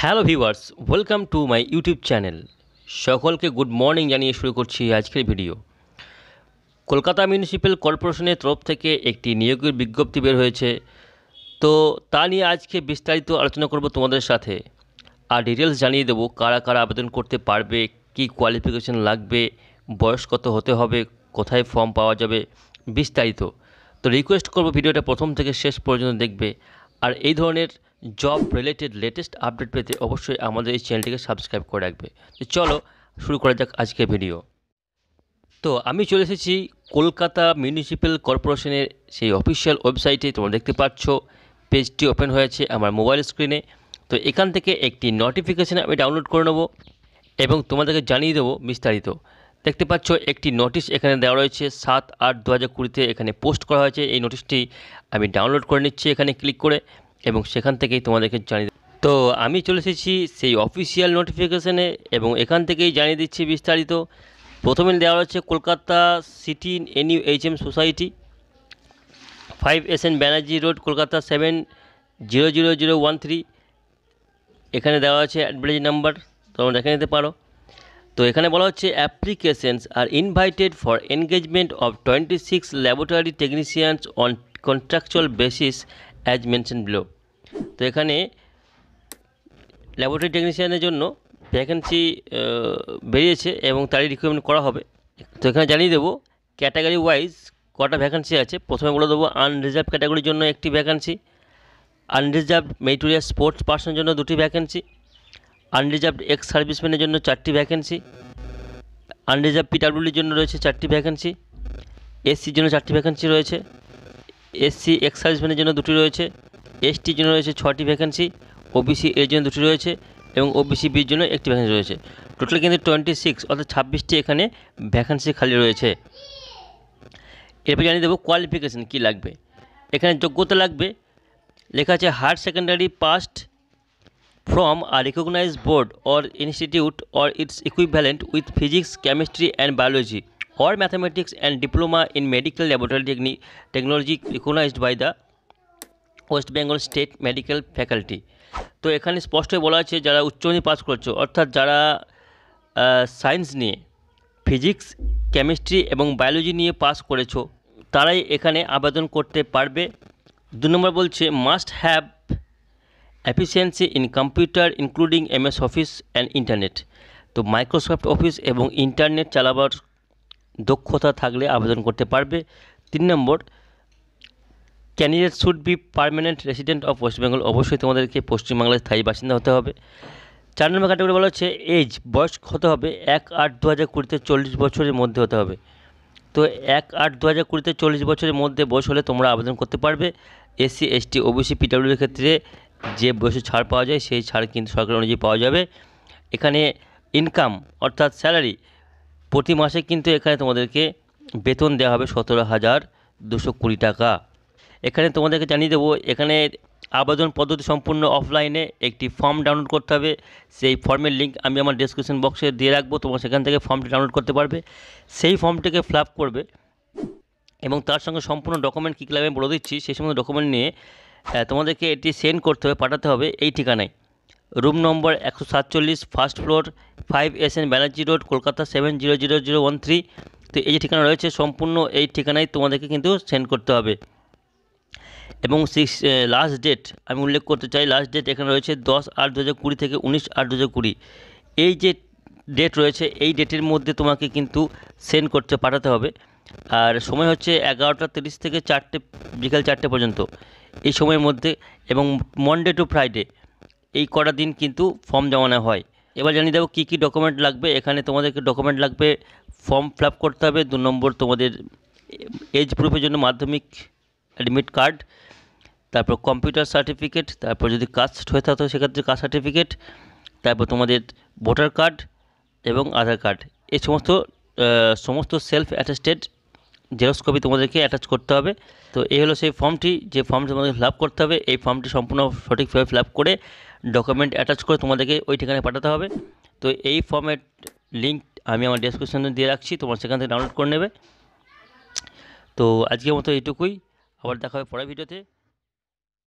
Hello viewers, welcome to my YouTube channel. সকলকে good morning জানিয়ে শুরু করছি আজকের ভিডিও। কলকাতা মিউনিসিপ্যাল কর্পোরেশনের তরফ থেকে একটি নিয়োগের বিজ্ঞপ্তি বের হয়েছে। তো তা নিয়ে আজকে বিস্তারিত আলোচনা করব তোমাদের সাথে। আর ডিটেলস জানিয়ে দেবো কারা কারা আবেদন করতে পারবে, কি কোয়ালিফিকেশন লাগবে, বয়স কত হতে হবে, কোথায় ফর্ম পাওয়া যাবে, বিস্তারিত। তো রিকোয়েস্ট করব ভিডিওটা প্রথম থেকে শেষ পর্যন্ত দেখবে। আর এই ধরনের জব রিলেটেড লেটেস্ট আপডেট পেতে অবশ্যই আমাদের এই চ্যানেলটিকে সাবস্ক্রাইব করে রাখবে। তো চলো শুরু করা যাক আজকের ভিডিও তো আমি চলে এসেছি কলকাতা মিউনিসিপ্যাল কর্পোরেশনের সেই অফিসিয়াল ওয়েবসাইটে তোমরা দেখতে পাচ্ছ পেজটি ওপেন হয়েছে আমার মোবাইল স্ক্রিনে তো এখান থেকে একটি নোটিফিকেশান আমি ডাউনলোড করে নেব এবং তোমাদেরকে জানিয়ে দেবো বিস্তারিত। দেখতে পাচ্ছ, একটি নোটিশ এখানে দেওয়া রয়েছে। সাত আট দু হাজার কুড়িতে এখানে পোস্ট করা হয়েছে। এই নোটিশটি আমি ডাউনলোড করে নিচ্ছি এখানে ক্লিক করে এবং সেখান থেকেই তোমাদেরকে জানিয়ে। তো আমি চলে এসেছি সেই অফিসিয়াল নোটিফিকেশানে এবং এখান থেকেই জানিয়ে দিচ্ছি বিস্তারিত। প্রথমে দেওয়া হচ্ছে Kolkata city NU H M society five S N Banerjee road Kolkata seven zero zero zero one three এখানে দেওয়া আছে অ্যাডভার্টাইজ নাম্বার তোমরা দেখে নিতে পারো। তো এখানে বলা হচ্ছে applications are invited for engagement of twenty six laboratory technicians on contractual basis as mention below তো এখানে ল্যাবরেটরি টেকনিশিয়ানের জন্য ভ্যাকেন্সি বেরিয়েছে এবং তারই রিক্রুটমেন্ট করা হবে। তো এখানে জানিয়ে দেবো ক্যাটাগরি ওয়াইজ কটা ভ্যাকেন্সি আছে। প্রথমে বলে দেবো আনরিজার্ভ ক্যাটাগরির জন্য একটি ভ্যাকেন্সি আনরিজার্ভ মেরিটোরিয়াস স্পোর্টস পার্সনের জন্য দুটি ভ্যাকেন্সি আনরিজার্ভ এক্স সার্ভিসম্যানের জন্য চারটি ভ্যাকেন্সি আনরিজার্ভ পিডাব্লিউডির জন্য রয়েছে চারটি ভ্যাকেন্সি এসসির জন্য চারটি ভ্যাকেন্সি রয়েছে এসসি এক্স সার্ভিসম্যানের জন্য দুটি রয়েছে এসটির জন্য রয়েছে ছটি ভ্যাকেন্সি ওবিসি এর জন্য দুটি রয়েছে এবং ওবিসি বির জন্য একটি ভ্যাকেন্সি রয়েছে। টোটাল কিন্তু টোয়েন্টি সিক্স অর্থাৎ ছাব্বিশটি এখানে ভ্যাকেন্সি খালি রয়েছে। এরপর জানিয়ে দেবো কোয়ালিফিকেশান কী লাগবে। এখানে যোগ্যতা লাগবে, লেখা আছে higher secondary passed from a recognized board or institute or its equivalent with physics, chemistry and biology or mathematics and diploma in medical laboratory technology recognized by the West Bengal state medical faculty তো এখানে স্পষ্টই বলা আছে যারা উচ্চমাধ্যমিক pass করছ অর্থাৎ যারা science নিয়ে ফিজিক্স কেমিস্ট্রি এবং বায়োলজি নিয়ে পাস করেছ তারাই এখানে আবেদন করতে পারবে দু নম্বর বলছে must have efficiency in computer including MS office and internet তো মাইক্রোসফট অফিস এবং ইন্টারনেট চালাবার দক্ষতা থাকলে আবেদন করতে পারবে। তিন নম্বর candidate should be permanent resident of West Bengal অবশ্যই তোমাদেরকে পশ্চিমবাংলার স্থায়ী বাসিন্দা হতে হবে। চার নম্বর ক্যাটাগরি বলা হচ্ছে এজ বয়স হতে হবে? এক আট দু হাজার কুড়িতে চল্লিশ বছরের মধ্যে হতে হবে। তো এক আট দু হাজার কুড়িতে চল্লিশ বছরের মধ্যে বয়স হলে তোমরা আবেদন করতে পারবে। এসসি, এসটি, ওবিসি, পিডাব্লিউর ক্ষেত্রে যে বয়সে ছাড় পাওয়া যায়, সেই ছাড় কিন্তু সরকার অনুযায়ী পাওয়া যাবে। এখানে ইনকাম অর্থাৎ স্যালারি প্রতি মাসে কিন্তু এখানে তোমাদেরকে বেতন দেওয়া হবে সতেরো হাজার দুশো কুড়ি টাকা। এখানে তোমাদেরকে জানিয়ে দেবো, এখানে আবেদন পদ্ধতি সম্পূর্ণ অফলাইনে একটি ফর্ম ডাউনলোড করতে হবে। সেই ফর্মের লিঙ্ক আমি আমার ডিসক্রিপশন বক্সে দিয়ে রাখব, তোমরা সেখান থেকে ফর্মটি ডাউনলোড করতে পারবে। সেই ফর্মটিকে ফিল আপ করবে এবং তার সঙ্গে সম্পূর্ণ ডকুমেন্ট কী কী লাগবে বলে দিচ্ছি। সেই সমস্ত ডকুমেন্ট নিয়ে তোমাদেরকে এটি সেন্ড করতে হবে, পাঠাতে হবে এই ঠিকানায়। রুম নম্বর একশো সাতচল্লিশ first floor five S N Banerjee road Kolkata seven zero zero zero one three তো এই যে ঠিকানা রয়েছে, সম্পূর্ণ এই ঠিকানায় তোমাদেরকে কিন্তু সেন্ড করতে হবে। এবং সিক্স লাস্ট ডেট আমি উল্লেখ করতে চাই লাস্ট ডেট এখানে রয়েছে দশ আট দু হাজার কুড়ি থেকে উনিশ আট দু হাজার কুড়ি। এই যে ডেট রয়েছে, এই ডেটের মধ্যে তোমাকে কিন্তু সেন্ড করতে, পাঠাতে হবে। আর সময় হচ্ছে এগারোটা তিরিশ থেকে চারটে, বিকাল চারটে পর্যন্ত। এই সময়ের মধ্যে এবং মনডে টু ফ্রাইডে এই কটা দিন কিন্তু ফর্ম জমানো হয়। এবার জানিয়ে দেবো কী কী ডকুমেন্ট লাগবে। এখানে তোমাদেরকে ডকুমেন্ট লাগবে ফর্ম ফিল করতে হবে, দু নম্বর তোমাদের এজ প্রুফের জন্য মাধ্যমিক অ্যাডমিট কার্ড তারপর কম্পিউটার সার্টিফিকেট তারপর যদি কাস্ট হয়ে থাকতো সেক্ষেত্রে কাস্ট সার্টিফিকেট তারপর তোমাদের ভোটার কার্ড এবং আধার কার্ড এই সমস্ত সমস্ত সেলফ অ্যাটেস্টেড জেরক্স কপি তোমাদেরকে অ্যাটাচ করতে হবে। তো এই হলো সেই ফর্মটি যে ফর্মটি তোমাদেরকে ফিল করতে হবে, এই ফর্মটি সম্পূর্ণ সঠিকভাবে ফিল করে ডকুমেন্ট অ্যাটাচ করে তোমাদেরকে ওই ঠিকানায় পাঠাতে হবে। তো এই ফর্মের লিঙ্ক আমি আমার ডেসক্রিপশনে দিয়ে রাখছি, তোমার সেখান থেকে ডাউনলোড করে নেবে। তো আজকের মতো এইটুকুই, আবার দেখা হবে পরের ভিডিওতে